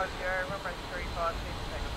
Charlie Sierra, runway 35, 6 seconds.